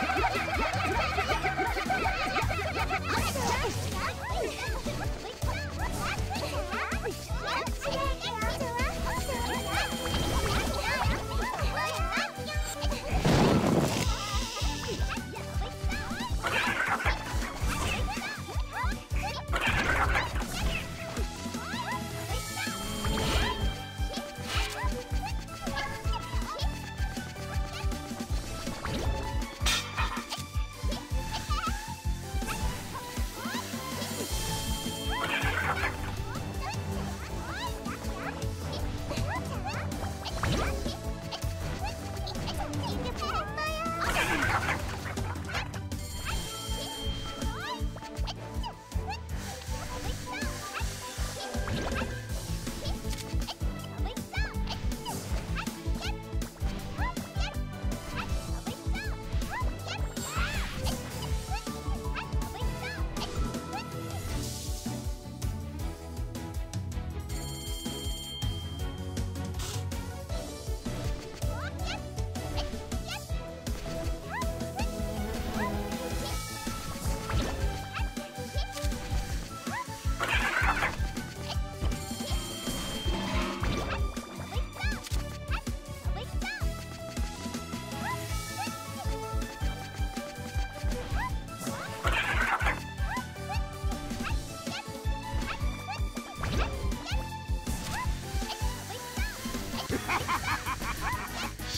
Yeah.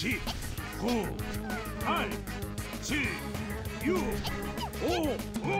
四、五、八、七、六、五、五。